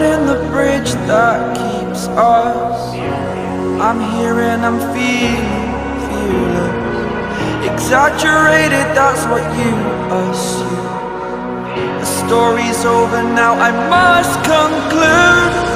Burning the bridge that keeps us. I'm here and I'm feeling fearless Exaggerated, that's what you assume. The story's over now, I must conclude